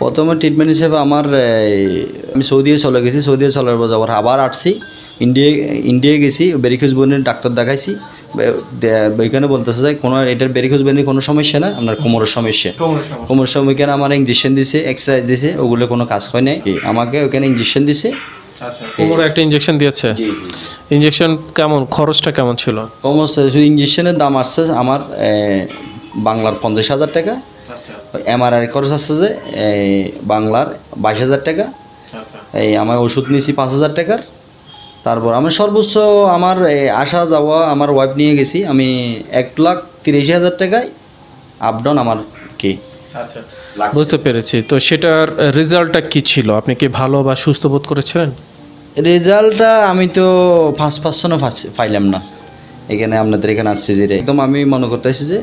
প্রথমে ট্রিটমেন্ট হিসেবে আমার আমি সৌদিয়ে চলে গেছি। সৌদিয়ে চলার পর যাবার আবার আসছি। ইন্ডিয়া ইন্ডিয়ায় গেছি। বেরিকুজ বোনের ডাক্তার দেখাইছি। ওইখানে বলতেছে যে কোনো এটার বেরিকুজ বোনের কোনো সমস্যা না আপনার কোমরের সমস্যা। কোমর সময় ওইখানে আমার ইঞ্জেকশন দিছে এক্সারসাইজ দিছে ওগুলো কোনো কাজ হয় নাই। আমাকে ওখানে ইঞ্জেকশন দিছে। আচ্ছা কোমরে একটা ইঞ্জেকশন দিয়েছে? জি জি ইঞ্জেকশন কেমন খরচটা কেমন ছিল? ইঞ্জেকশনের দাম আসছে আমার বাংলার পঞ্চাশ হাজার টাকা। এমআরআই খরচ আসছে যে এই, বাংলার বাইশ হাজার টাকা। আচ্ছা। এই আমার ওষুধ নিয়েছি পাঁচ হাজার টাকার। তারপর আমি সর্বোচ্চ আমার এই, আসা যাওয়া আমার ওয়াইফ নিয়ে গেছি। আমি এক লাখ তিরিশ হাজার টাকায় আপ ডাউন আমার কি। আচ্ছা। বুঝতে পেরেছি। তো সেটার রেজাল্টটা কি ছিল? আপনি কি ভালো বা সুস্থ বোধ করেছিলেন? রেজাল্টটা আমি তো ফার্স্ট পার্সনও পাইলাম না। এখানে আপনাদের এখানে আসছি যে একদম আমি মনে করতেছি যে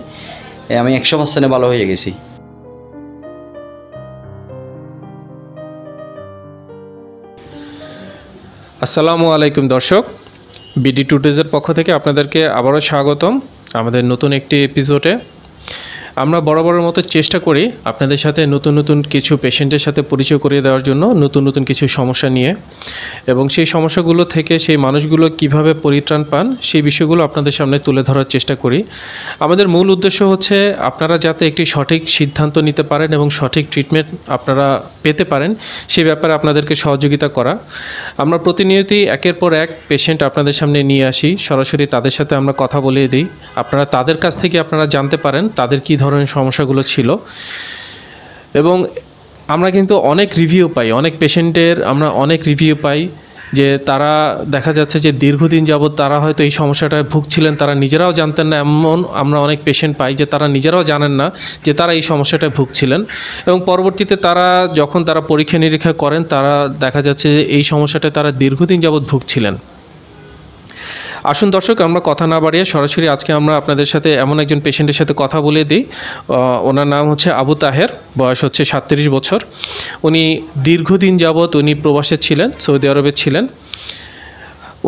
আমি একশো পার্সেন্টে ভালো হয়ে গেছি। আসসালামু আলাইকুম দর্শক। বিডি টুডেজের পক্ষ থেকে আপনাদেরকে আবারও স্বাগতম আমাদের নতুন একটি এপিসোডে আমরা বরাবরের মতো চেষ্টা করি আপনাদের সাথে নতুন নতুন কিছু পেশেন্টের সাথে পরিচয় করিয়ে দেওয়ার জন্য, নতুন নতুন কিছু সমস্যা নিয়ে। এবং সেই সমস্যাগুলো থেকে সেই মানুষগুলো কীভাবে পরিত্রাণ পান, সেই বিষয়গুলো আপনাদের সামনে তুলে ধরার চেষ্টা করি। আমাদের মূল উদ্দেশ্য হচ্ছে আপনারা যাতে একটি সঠিক সিদ্ধান্ত নিতে পারেন এবং সঠিক ট্রিটমেন্ট আপনারা পেতে পারেন, সে ব্যাপারে আপনাদেরকে সহযোগিতা করা। আমরা প্রতিনিয়তই একের পর এক পেশেন্ট আপনাদের সামনে নিয়ে আসি। সরাসরি তাদের সাথে আমরা কথা বলিয়ে দিই। আপনারা তাদের কাছ থেকে আপনারা জানতে পারেন তাদের কী ধরনের সমস্যাগুলো ছিল। এবং আমরা কিন্তু অনেক রিভিউ পাই, অনেক পেশেন্টের আমরা অনেক রিভিউ পাই যে তারা দেখা যাচ্ছে যে দীর্ঘদিন যাবৎ তারা হয়তো এই সমস্যাটায় ভুগছিলেন, তারা নিজেরাও জানতেন না, এমন আমরা অনেক পেশেন্ট পাই যে তারা নিজেরাও জানেন না যে তারা এই সমস্যাটায় ভুগছিলেন। এবং পরবর্তীতে তারা যখন তারা পরীক্ষা নিরীক্ষা করেন, তারা দেখা যাচ্ছে যে এই সমস্যাটায় তারা দীর্ঘদিন যাবৎ ভুগছিলেন। আসুন দর্শক, আমরা কথা না বাড়িয়ে সরাসরি আজকে আমরা আপনাদের সাথে এমন একজন পেশেন্টের সাথে কথা বলে দিই। ওনার নাম হচ্ছে আবু তাহের, বয়স হচ্ছে সাতত্রিশ বছর। উনি দীর্ঘদিন যাবৎ উনি প্রবাসে ছিলেন, সৌদি আরবে ছিলেন।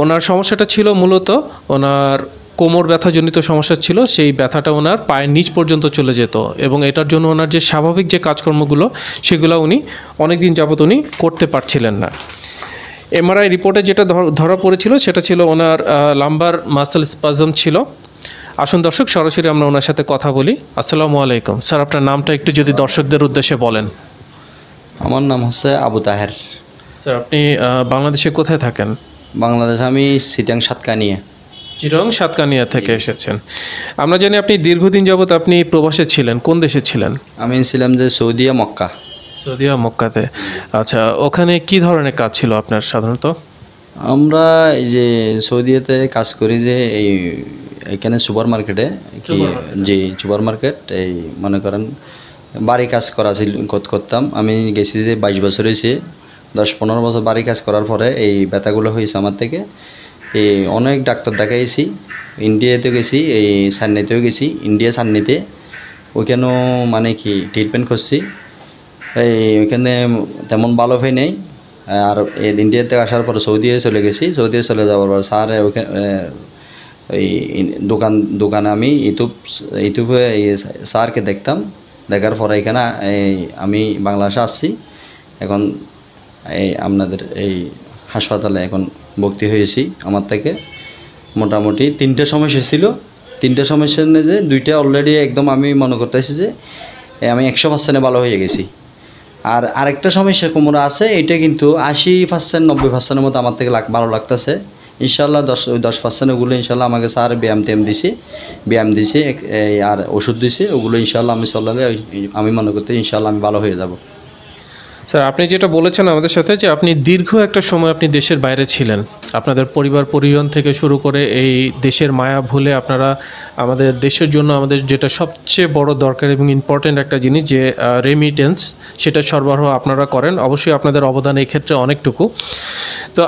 ওনার সমস্যাটা ছিল মূলত ওনার কোমর ব্যথাজনিত সমস্যা ছিল, সেই ব্যথাটা ওনার পায়ের নিচ পর্যন্ত চলে যেত এবং এটার জন্য ওনার যে স্বাভাবিক যে কাজকর্মগুলো, সেগুলো উনি অনেক দিন যাবৎ উনি করতে পারছিলেন না। এমআরআই রিপোর্টে যেটা ধর- পড়েছিল সেটা ছিল ওনার লাম্বার মাসেল স্পাজম ছিল। আসুন দর্শক সরাসরি আমরা ওনার সাথে কথা বলি। আসসালামু আলাইকুম। স্যার আপনার নামটা একটু যদি দর্শকদের উদ্দেশ্যে বলেন। আমার নাম হচ্ছে আবু তাহের। স্যার আপনি বাংলাদেশে কোথায় থাকেন? বাংলাদেশ আমি সিটাং সাতকানিয়া। চিরং সাতকানিয়া থেকে এসেছেন। আমরা জানি আপনি দীর্ঘদিন যাবৎ আপনি প্রবাসে ছিলেন। কোন দেশে ছিলেন? আমি ছিলাম যে সৌদিয়া মক্কা। সৌদিয়া মক্কাতে। আচ্ছা ওখানে কি ধরনের কাজ ছিল আপনার সাধারণত? আমরা এই যে সৌদিয়াতে কাজ করি যে এই এখানে সুপার মার্কেটে কি জি সুপার মার্কেট এই মনে করেন বাড়ি কাজ করা ছিল কর- করতাম। আমি গেছি যে বাইশ বছর হয়েছে দশ পনেরো বছর বাড়ি কাজ করার পরে এই ব্যথাগুলো হয়েছে আমার থেকে। এই অনেক ডাক্তার দেখাইছি ইন্ডিয়াতে গেছি এই সান্নিতেও গেছি ইন্ডিয়া সান্নিতে ওইখানেও মানে কি ট্রিটমেন্ট করছি। এই ওইখানে তেমন ভালো হয়ে নেই। আর এই ইন্ডিয়াতে আসার পর সৌদিয়ে চলে গেছি। সৌদিয়ে চলে যাওয়ার পর স্যার ওখানে ওই দোকান, দোকানে আমি ইউটিউব, ইউটিউবে এই স্যারকে দেখতাম। দেখার পরে এখানে এই আমি বাংলাদেশে আসছি। এখন এই আপনাদের এই হাসপাতালে এখন ভর্তি হয়েছি আমার থেকে। মোটামুটি তিনটে সমস্যা ছিল। তিনটে সমস্যা নিয়ে যে দুইটা অলরেডি একদম আমি মনে করতেছি যে আমি একশো পার্সেন্টে ভালো হয়ে গেছি। আর আরেকটা সমস্যা কোমরে আছে, এটা কিন্তু আশি পার্সেন্ট নব্বই পার্সেন্টের মতো আমার থেকে ভালো লাগতেছে। ইনশাল্লাহ দশ, ওই দশ পার্সেন্ট ওগুলো ইনশাল্লাহ আমাকে স্যার ব্যায়াম ট্যাম দিছি। ব্যায়াম দিছি আর ওষুধ দিছে, ওগুলো ইনশাল্লাহ আমি চলালে আমি মনে করতে ইনশাল্লাহ আমি ভালো হয়ে যাব। স্যার, আপনি যেটা বলেছেন আমাদের সাথে যে আপনি দীর্ঘ একটা সময় আপনি দেশের বাইরে ছিলেন। আপনাদের পরিবার পরিজন থেকে শুরু করে এই দেশের মায়া ভুলে আপনারা আমাদের দেশের জন্য আমাদের যেটা সবচেয়ে বড় দরকার এবং ইম্পর্ট্যান্ট একটা জিনিস যে রেমিটেন্স সেটা সরবরাহ আপনারা করেন। অবশ্যই আপনাদের অবদান এই ক্ষেত্রে অনেকটুকু। তো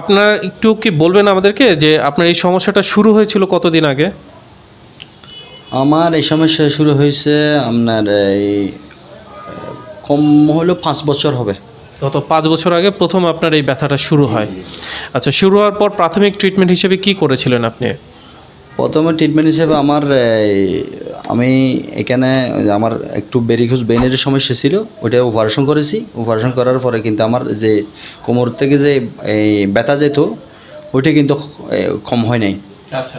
আপনারা একটু কি বলবেন আমাদেরকে যে আপনার এই সমস্যাটা শুরু হয়েছিল কতদিন আগে? আমার এই সমস্যা শুরু হয়েছে আপনার এই কম হলেও পাঁচ বছর হবে। গত পাঁচ বছর আগে প্রথম আপনার এই ব্যথাটা শুরু হয়। আচ্ছা শুরু হওয়ার পর প্রাথমিক ট্রিটমেন্ট হিসেবে কি করেছিলেন আপনি? প্রথমে ট্রিটমেন্ট হিসেবে আমার আমি এখানে আমার একটু বেরিখুজ বেনের সমস্যা ছিল ওইটা অপারেশন করেছি। অপারেশন করার পরে কিন্তু আমার যে কোমর থেকে যে এই ব্যথা যেত ওইটা কিন্তু কম হয় নাই। আচ্ছা।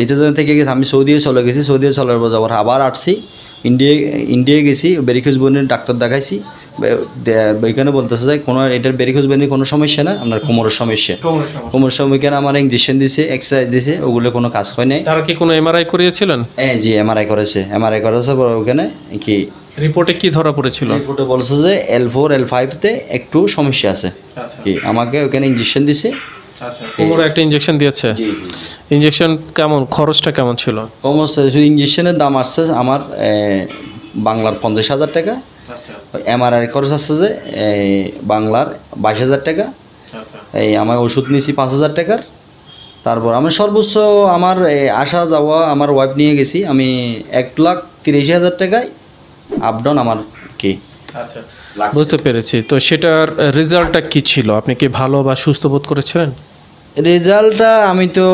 এইটা যেন থেকে গেছে আমি সৌদিয়ে চলে গেছি। সৌদিয়ে চলার পর আবার আসছি ইন্ডিয়া ইন্ডিয়ায় গেছি বেরিখুজ বোনের ডাক্তার দেখাইছি। ওইখানে বলতেছে যে কোনো এটার বেরিখুজ বোনের কোনো সমস্যা না আপনার কোমরের সমস্যা। কোমরের সমস্যা। কোমর আমার ইঞ্জেকশন দিছে এক্সারসাইজ দিছে ওগুলো কোনো কাজ হয় নাই। তারা কি কোনো এমআরআই করিয়েছিলেন? হ্যাঁ জি এমআরআই করেছে। এমআরআই করেছে পরে ওখানে কি রিপোর্টে কি ধরা পড়েছিল? রিপোর্টে বলছে যে এল ফোর এল ফাইভতে একটু সমস্যা আছে। আচ্ছা। কি আমাকে ওখানে ইঞ্জেকশন দিছে। কোমরে একটা ইনজেকশন দিয়েছে। জি জি ইনজেকশন কেমন? খরচটা কেমন ছিল? কমস ইঞ্জেকশনের দাম আসছে আমার বাংলার পঞ্চাশ হাজার টাকা। আচ্ছা। এমআরআই খরচ আসছে যে বাংলার বাইশ হাজার টাকা। আচ্ছা এই আমার ওষুধ নিয়েছি পাঁচ হাজার টাকার। তারপর আমি সর্বোচ্চ আমার আসা যাওয়া আমার ওয়াইফ নিয়ে গেছি। আমি এক লাখ তিরিশ হাজার টাকায় আপ ডাউন আমার কি? আচ্ছা। বুঝতে পেরেছি। তো সেটার রেজাল্টটা কি ছিল? আপনি কি ভালো বা সুস্থ বোধ করেছিলেন? রেজাল্টটা আমি তো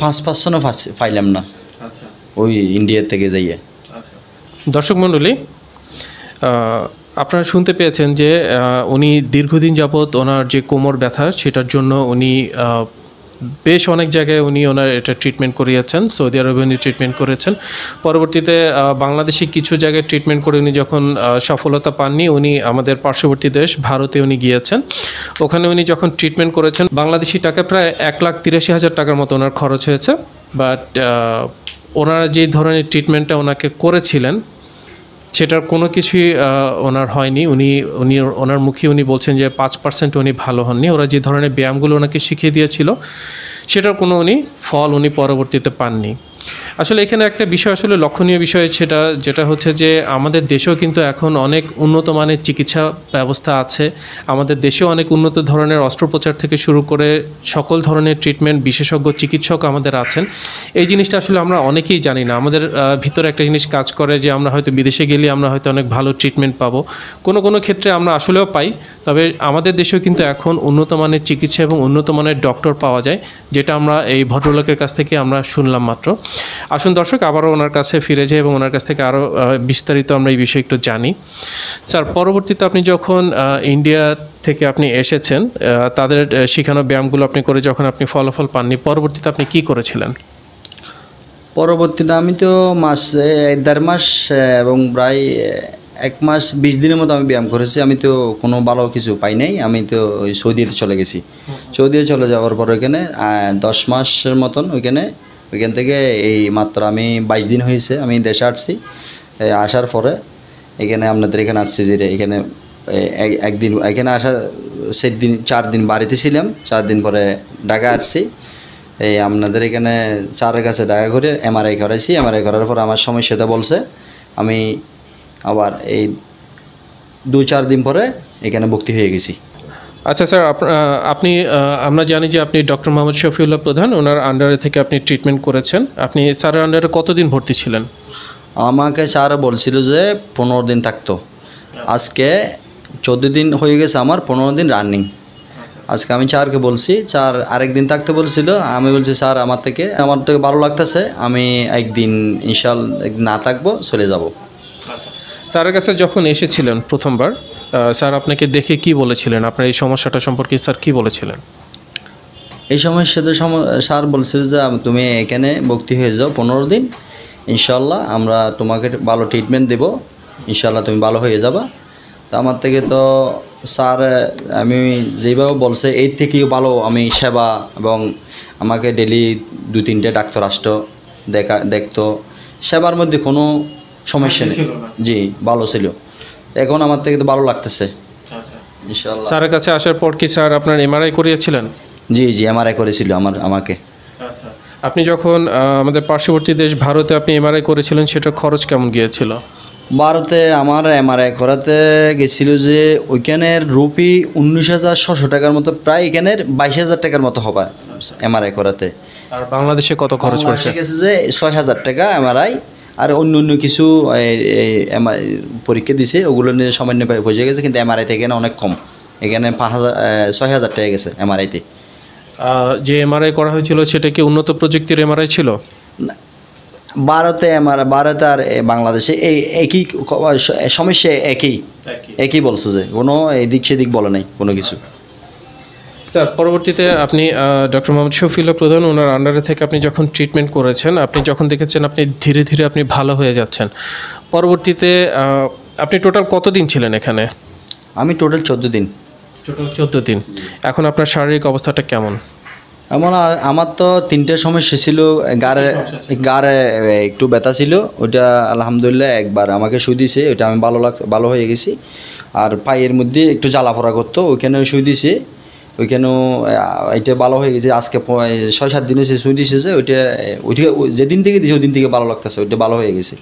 ফার্স্ট পার্সনও পাইলাম না। আচ্ছা। ওই ইন্ডিয়া থেকে যাইয়ে। আচ্ছা। দর্শক মণ্ডলী আপনারা শুনতে পেয়েছেন যে উনি দীর্ঘদিন যাবৎ ওনার যে কোমর ব্যথা সেটার জন্য উনি বেশ অনেক জায়গায় উনি ওনার এটা ট্রিটমেন্ট করিয়েছেন সৌদি আরবে উনি ট্রিটমেন্ট করেছেন। পরবর্তীতে বাংলাদেশে কিছু জায়গায় ট্রিটমেন্ট করে উনি যখন সফলতা পাননি, উনি আমাদের পার্শ্ববর্তী দেশ ভারতে উনি গিয়েছেন। ওখানে উনি যখন ট্রিটমেন্ট করেছেন, বাংলাদেশি টাকা প্রায় এক লাখ তিরাশি হাজার টাকার মতো ওনার খরচ হয়েছে। বাট ওনারা যে ধরনের ট্রিটমেন্টটা ওনাকে করেছিলেন সেটার কোনো কিছুই ওনার হয়নি। উনি উনি, ওনার মুখে উনি বলছেন যে পাঁচ পার্সেন্ট উনি ভালো হননি। ওরা যে ধরনের ব্যায়ামগুলো ওনাকে শিখিয়ে দিয়েছিল, সেটার কোনো উনি ফল উনি পরবর্তীতে পাননি। আসলে এখানে একটা বিষয় আসলে লক্ষণীয় বিষয় সেটা, যেটা হচ্ছে যে আমাদের দেশেও কিন্তু এখন অনেক উন্নত মানের চিকিৎসা ব্যবস্থা আছে। আমাদের দেশেও অনেক উন্নত ধরনের অস্ত্রোপচার থেকে শুরু করে সকল ধরনের ট্রিটমেন্ট, বিশেষজ্ঞ চিকিৎসক আমাদের আছেন। এই জিনিসটা আসলে আমরা অনেকেই জানি না। আমাদের ভিতরে একটা জিনিস কাজ করে যে আমরা হয়তো বিদেশে গেলে আমরা হয়তো অনেক ভালো ট্রিটমেন্ট পাবো। কোনো কোনো ক্ষেত্রে আমরা আসলেও পাই, তবে আমাদের দেশেও কিন্তু এখন উন্নত মানের চিকিৎসা এবং উন্নত মানের ডক্টর পাওয়া যায়, যেটা আমরা এই ভদ্রলোকের কাছ থেকে আমরা শুনলাম মাত্র। আসুন দর্শক আবারও ওনার কাছে ফিরে যাই এবং ওনার কাছ থেকে আরও বিস্তারিত আমরা এই বিষয়ে একটু জানি। স্যার পরবর্তীতে আপনি যখন ইন্ডিয়া থেকে আপনি এসেছেন তাদের শেখানো ব্যায়ামগুলো আপনি করে যখন আপনি ফলাফল পাননি পরবর্তীতে আপনি কি করেছিলেন? পরবর্তীতে আমি তো মাস দেড় মাস এবং প্রায় এক মাস বিশ দিনের মতো আমি ব্যায়াম করেছি। আমি তো কোনো ভালো কিছু পাই নাই। আমি তো ওই সৌদিতে চলে গেছি। সৌদিতে চলে যাওয়ার পর ওইখানে দশ মাসের মতন ওইখানে ওইখান থেকে এই মাত্র আমি বাইশ দিন হয়েছে, আমি দেশে আসছি। আসার পরে এখানে আপনাদের এখানে আসছি যে এখানে এক- একদিন, এখানে আসা সেই দিন, চার দিন বাড়িতে ছিলাম, চার দিন পরে ঢাকা আসছি। এই আপনাদের এখানে চারের কাছে দেখা করে এমআরআই করাইছি এমআরআই করার পর আমার সমস্যাটা বলছে। আমি আবার এই দু চার দিন পরে এখানে ভর্তি হয়ে গেছি। আচ্ছা স্যার আপনি আমরা জানি যে আপনি ডক্টর মোহাম্মদ শফিউল্লাহ প্রধান ওনার আন্ডারে থেকে আপনি ট্রিটমেন্ট করেছেন। আপনি স্যারের আন্ডারে কতদিন ভর্তি ছিলেন? আমাকে স্যার বলছিল যে পনেরো দিন থাকতো। আজকে চোদ্দ দিন হয়ে গেছে আমার পনেরো দিন রানিং আজকে আমি স্যারকে বলছি স্যার আরেক দিন থাকতে বলছিল। আমি বলছি স্যার আমার থেকে আমার থেকে ভালো লাগতেছে। আমি একদিন ইনশাল না থাকব চলে যাব। স্যারের কাছে যখন এসেছিলেন প্রথমবার স্যার আপনাকে দেখে কি বলেছিলেন? আপনার এই সমস্যাটা সম্পর্কে স্যার কি বলেছিলেন? এই সমস্যাতে সম- স্যার বলছিল যে তুমি এখানে ভর্তি হয়ে যাও পনেরো দিন। ইনশাল্লাহ আমরা তোমাকে ভালো ট্রিটমেন্ট দেব। ইনশাল্লাহ তুমি ভালো হয়ে যাবা। তো আমার থেকে তো স্যার আমি যেভাবে বলছে এর থেকেও ভালো আমি সেবা এবং আমাকে ডেলি দু তিনটে ডাক্তার আসতো দেখা দেখতো। সেবার মধ্যে কোনো সমস্যা নেই। জি ভালো ছিল। এখন আমার থেকে তো ভালো লাগতেছে। ইনশাল্লাহ স্যারের কাছে আসার পর কি স্যার আপনার এমআরআই করিয়েছিলেন? জি জি এমআরআই করেছিল আমার আমাকে। আপনি যখন আহ, আমাদের পার্শ্ববর্তী দেশ ভারতে আপনি এমআরআই করেছিলেন সেটার খরচ কেমন গিয়েছিল? ভারতে আমার এমআরআই করাতে গেছিল যে ওইখানের রুপি উনিশ হাজার ছশো টাকার মতো প্রায় এখানের বাইশ হাজার টাকার মতো হবে এমআরআই করাতে। আর বাংলাদেশে কত খরচ পড়ছে গেছে যে ছয় হাজার টাকা এমআরআই আর অন্য অন্য কিছু এই- এই পরীক্ষা দিছে ওগুলো নিয়ে সামান্য পয়সা গেছে কিন্তু এমআরআই থেকে এখানে অনেক কম। এখানে পাঁচ হাজার ছয় হাজার টাকা গেছে এমআরআইতে যে এমআরআই করা হয়েছিল সেটা কি উন্নত প্রযুক্তির এমআরআই ছিল? ভারতে আমার ভারতে আর বাংলাদেশে এই একই সমস্যা একই। একই বলছে যে কোনো এদিক সেদিক বলে নাই কোনো কিছু। স্যার পরবর্তীতে আপনি ডক্টর মোহাম্মদ শফিউল্লাহ প্রধান ওনার আন্ডারে থেকে আপনি যখন ট্রিটমেন্ট করেছেন আপনি যখন দেখেছেন আপনি ধীরে ধীরে আপনি ভালো হয়ে যাচ্ছেন। পরবর্তীতে আপনি টোটাল কতদিন ছিলেন এখানে? আমি টোটাল চোদ্দ দিন। টোটাল চোদ্দ দিন। এখন আপনার শারীরিক অবস্থাটা কেমন? এমন আমার তো তিনটে সে ছিল। গাড়ে গাড়ে একটু ব্যথা ছিল। ওইটা আলহামদুলিল্লাহ একবার আমাকে শুই দিয়েছে ওইটা আমি ভালো লাগ ভালো হয়ে গেছি। আর পায়ের মধ্যে একটু জ্বালা জ্বালাফোড়া করতো। ওইখানেও শুই দিয়েছে ওইখানেও এটা ভালো হয়ে গেছে। আজকে ছয় সাত দিন হয়েছে শুই দিয়েছে যে ওইটা ওইটা যেদিন থেকে দিয়েছে ওই দিন থেকে ভালো লাগতেছে ওইটা ভালো হয়ে গেছে।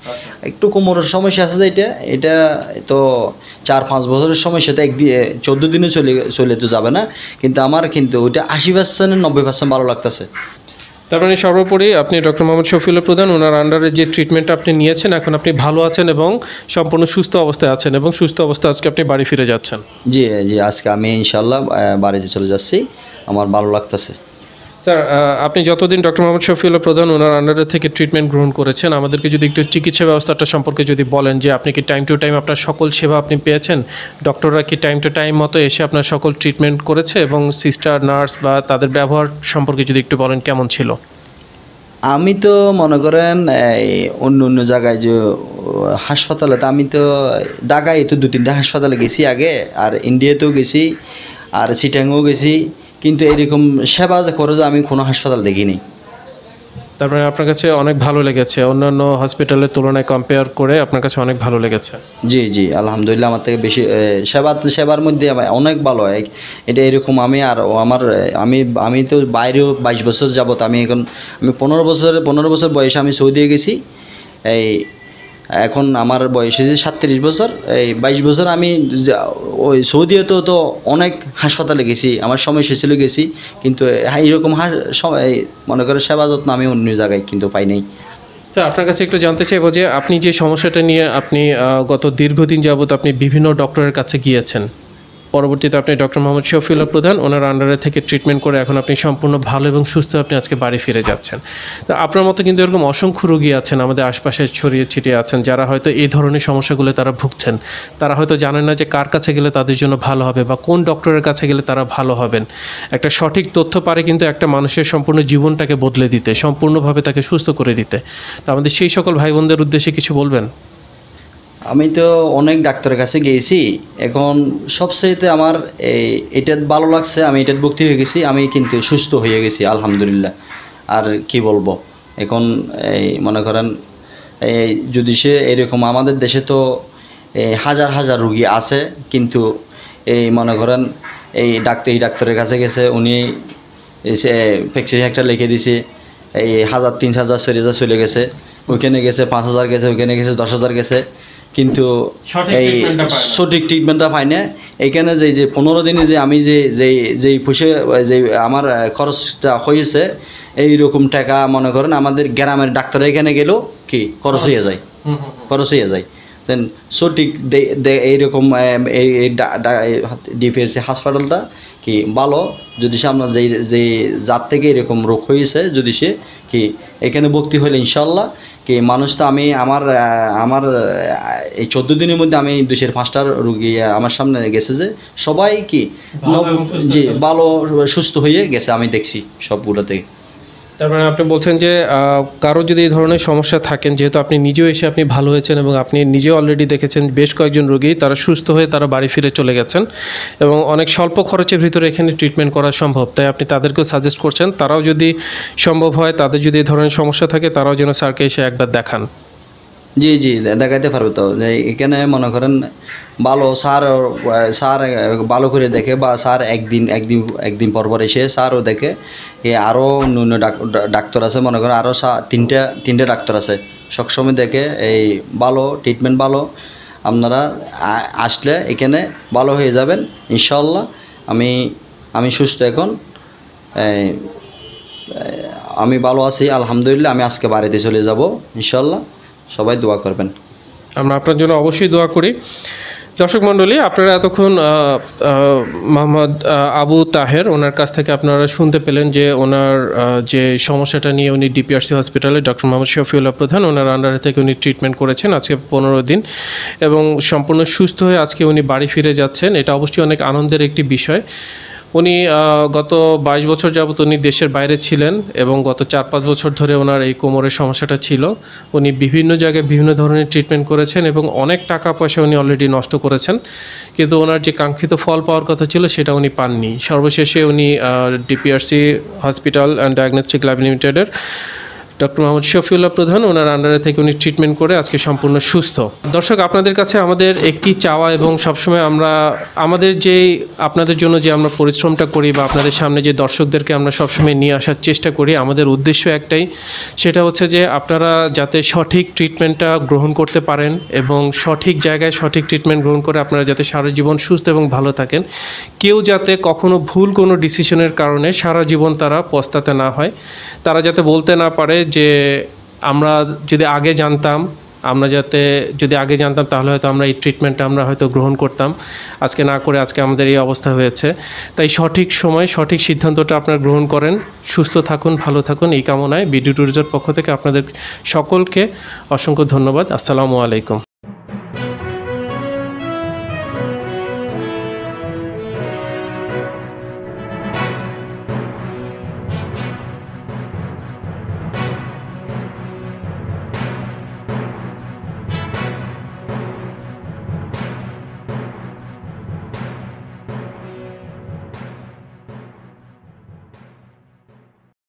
একটু কোমরের সমস্যা আছে যে এটা এটা তো চার পাঁচ বছরের সমস্যা তো একদিন চোদ্দ দিনে চলে চলে তো যাবে না। কিন্তু আমার কিন্তু ওইটা আশি পার্সেন্ট নব্বই পার্সেন্ট ভালো লাগতেছে। তার মানে সর্বোপরি আপনি ডক্টর মোহাম্মদ শফিউল প্রধান, ওনার আন্ডারে যে ট্রিটমেন্টটা আপনি নিয়েছেন, এখন আপনি ভালো আছেন এবং সম্পূর্ণ সুস্থ অবস্থায় আছেন এবং সুস্থ অবস্থায় আজকে আপনি বাড়ি ফিরে যাচ্ছেন। জি জি, আজকে আমি ইনশাল্লাহ বাড়িতে চলে যাচ্ছি। আমার ভালো লাগতেছে। স্যার আপনি যতদিন ডক্টর মোহাম্মদ শফিউল্লাহ প্রধান, ওনার আন্ডারে থেকে ট্রিটমেন্ট গ্রহণ করেছেন, আমাদেরকে যদি একটু চিকিৎসা ব্যবস্থাটা সম্পর্কে যদি বলেন যে আপনি কি টাইম টু টাইম আপনার সকল সেবা আপনি পেয়েছেন ডক্টররা কি টাইম টু টাইম মতো এসে আপনার সকল ট্রিটমেন্ট করেছে এবং সিস্টার নার্স বা তাদের ব্যবহার সম্পর্কে যদি একটু বলেন কেমন ছিল? আমি তো মনে করেন, এই অন্য অন্য জায়গায় যে, হাসপাতালে, তো আমি তো ঢাকায় তো দু তিনটা হাসপাতালে গেছি আগে, আর ইন্ডিয়াতেও গেছি, আর চিটাংও গেছি। কিন্তু এরকম সেবা যে করে যে আমি কোনো হাসপাতাল দেখিনি। তারপরে আপনার কাছে অনেক ভালো লেগেছে। অন্যান্য হসপিটালের তুলনায় কম্পেয়ার করে আপনার কাছে অনেক ভালো লেগেছে। জি জি আলহামদুলিল্লাহ আমার থেকে বেশি সেবা সেবার মধ্যে অনেক ভালো। এটা এরকম আমি আর আমার আমি আমি তো বাইরেও বাইশ বছর যাবত আমি এখন আমি পনেরো বছর পনেরো বছর বয়সে আমি সৌদি গেছি। এই এখন আমার বয়স হয়েছে সাতত্রিশ বছর। এই বাইশ বছর আমি ওই সৌদিতেও তো অনেক হাসপাতালে গেছি, আমার সময় ছিল গেছি, কিন্তু এইরকম হাস- সম- মনে করে সেবা যত্ন আমি অন্য জায়গায় কিন্তু পাই নাই। স্যার আপনার কাছে একটু জানতে চাইব যে আপনি যে সমস্যাটা নিয়ে আপনি গত দীর্ঘদিন যাবত আপনি বিভিন্ন ডক্টরের কাছে গিয়েছেন পরবর্তীতে আপনি ডক্টর মোহাম্মদ শফিউল্লাহ প্রধান, ওনার আন্ডারে থেকে ট্রিটমেন্ট করে এখন আপনি সম্পূর্ণ ভালো এবং সুস্থ আপনি আজকে বাড়ি ফিরে যাচ্ছেন। তো আপনার মতো কিন্তু এরকম অসংখ্য রোগী আছেন, আমাদের আশপাশে ছড়িয়ে ছিটিয়ে আছেন, যারা হয়তো এই ধরনের সমস্যাগুলো তারা ভুগছেন। তারা হয়তো জানেন না যে কার কাছে গেলে তাদের জন্য ভালো হবে বা কোন ডক্টরের কাছে গেলে তারা ভালো হবেন। একটা সঠিক তথ্য পারে কিন্তু একটা মানুষের সম্পূর্ণ জীবনটাকে বদলে দিতে, সম্পূর্ণভাবে তাকে সুস্থ করে দিতে। তো আমাদের সেই সকল ভাই বোনদের উদ্দেশ্যে কিছু বলবেন? আমি তো অনেক ডাক্তারের কাছে গিয়েছি। এখন সবচেয়েতে আমার এই এটা ভালো লাগছে, আমি এটার ভক্তি হয়ে গেছি, আমি কিন্তু সুস্থ হয়ে গেছি, আলহামদুলিল্লাহ। আর কি বলব? এখন এই মনে করেন, এই যদি সে এরকম আমাদের দেশে তো হাজার হাজার রুগী আছে, কিন্তু এই মনে করেন, এই ডাক্তার, এই ডাক্তারের কাছে গেছে, উনি সে প্রেসক্রিপশন একটা লিখে দিছে, এই হাজার তিন হাজার, চারি হাজার চলে গেছে, ওইখানে গেছে, পাঁচ হাজার গেছে, ওইখানে গেছে, দশ হাজার গেছে। কিন্তু এই। সঠিক ট্রিটমেন্টটা পাই না। এইখানে যে যে পনেরো দিনে যে আমি যে যে যেই পুষে যে আমার খরচটা হয়েছে এই রকম টাকা মনে করেন আমাদের গ্রামের ডাক্তার এখানে গেলেও কি খরচ হয়ে যায়। খরচ হয়ে যায়। দেন সঠিক এইরকম এই ডিপিএসসি হাসপাতালটা কি ভালো যদি সে আপনার যেই যে যার থেকে এরকম রোগ হয়েছে যদি সে কি এখানে ভর্তি হলে ইনশাল্লাহ কি মানুষ তো আমি আমার আমার এই চোদ্দ দিনের মধ্যে আমি দুশের পাঁচটার রুগী আমার সামনে গেছে যে সবাই কি জি ভালো সুস্থ হয়ে গেছে আমি দেখছি সবগুলো থেকে মানে আপনি বলছেন যে কারও যদি এই ধরনের সমস্যা থাকেন, যেহেতু আপনি নিজেও এসে আপনি ভালো হয়েছেন এবং আপনি নিজেও অলরেডি দেখেছেন বেশ কয়েকজন রোগী, তারা সুস্থ হয়ে তারা বাড়ি ফিরে চলে গেছেন এবং অনেক স্বল্প খরচের ভিতরে এখানে ট্রিটমেন্ট করা সম্ভব। তাই আপনি তাদেরকেও সাজেস্ট করছেন, তারাও যদি সম্ভব হয়, তাদের যদি এই ধরনের সমস্যা থাকে, তারাও যেন স্যারকে এসে একবার দেখান। জি জি দেখাইতে পারবে তো। এখানে মনে করেন ভালো স্যার স্যার ভালো করে দেখে বা স্যার একদিন একদিন একদিন পর পর এসে স্যারও দেখে। এ আরও অন্য ডাক্তার আছে, মনে করেন আরও তিনটা, তিনটে ডাক্তার আছে। সবসময় দেখে এই ভালো ট্রিটমেন্ট ভালো। আপনারা আসলে এখানে ভালো হয়ে যাবেন ইনশাল্লাহ আমি আমি সুস্থ এখন। আমি ভালো আছি, আলহামদুলিল্লাহ। আমি আজকে বাড়িতে চলে যাব ইনশাল্লাহ সবাই দোয়া করবেন। আমরা আপনার জন্য অবশ্যই দোয়া করি। দর্শক মণ্ডলী, আপনারা এতক্ষণ মোহাম্মদ আবু তাহের ওনার কাছ থেকে আপনারা শুনতে পেলেন যে ওনার যে সমস্যাটা নিয়ে উনি ডিপিআরসি হসপিটালে ডক্টর মোহাম্মদ শফিউল্লাহ প্রধান, ওনার আন্ডারে থেকে উনি ট্রিটমেন্ট করেছেন আজকে পনেরো দিন এবং সম্পূর্ণ সুস্থ হয়ে আজকে উনি বাড়ি ফিরে যাচ্ছেন। এটা অবশ্যই অনেক আনন্দের একটি বিষয়। উনি গত বাইশ বছর যাবৎ উনি দেশের বাইরে ছিলেন এবং গত চার পাঁচ বছর ধরে ওনার এই কোমরের সমস্যাটা ছিল। উনি বিভিন্ন জায়গায় বিভিন্ন ধরনের ট্রিটমেন্ট করেছেন এবং অনেক টাকা পয়সা উনি অলরেডি নষ্ট করেছেন। কিন্তু ওনার যে কাঙ্ক্ষিত ফল পাওয়ার কথা ছিল সেটা উনি পাননি। সর্বশেষে উনি DPRC hospital and diagnostic lab লিমিটেডের ডক্টর মোহাম্মদ শফিউল্লাহ প্রধান, ওনার আন্ডারে থেকে উনি ট্রিটমেন্ট করে আজকে সম্পূর্ণ সুস্থ। দর্শক, আপনাদের কাছে আমাদের একটি চাওয়া এবং সবসময় আমরা, আমাদের যেই, আপনাদের জন্য যে আমরা পরিশ্রমটা করি বা আপনাদের সামনে যে দর্শকদেরকে আমরা সবসময় নিয়ে আসার চেষ্টা করি, আমাদের উদ্দেশ্য একটাই, সেটা হচ্ছে যে আপনারা যাতে সঠিক ট্রিটমেন্টটা গ্রহণ করতে পারেন এবং সঠিক জায়গায় সঠিক ট্রিটমেন্ট গ্রহণ করে আপনারা যাতে সারা জীবন সুস্থ এবং ভালো থাকেন। কেউ যাতে কখনো ভুল কোনো ডিসিশনের কারণে সারা জীবন তারা পস্তাতে না হয়, তারা যাতে বলতে না পারে যে আমরা যদি আগে জানতাম, আমরা যাতে যদি আগে জানতাম, তাহলে হয়তো আমরা এই ট্রিটমেন্টটা আমরা হয়তো গ্রহণ করতাম। আজকে না করে আজকে আমাদের এই অবস্থা হয়েছে। তাই সঠিক সময়, সঠিক সিদ্ধান্তটা আপনারা গ্রহণ করেন। সুস্থ থাকুন, ভালো থাকুন। এই কামনায় বিডিও ট্যুরিজের পক্ষ থেকে আপনাদের সকলকে অসংখ্য ধন্যবাদ। আসসালামু আলাইকুম।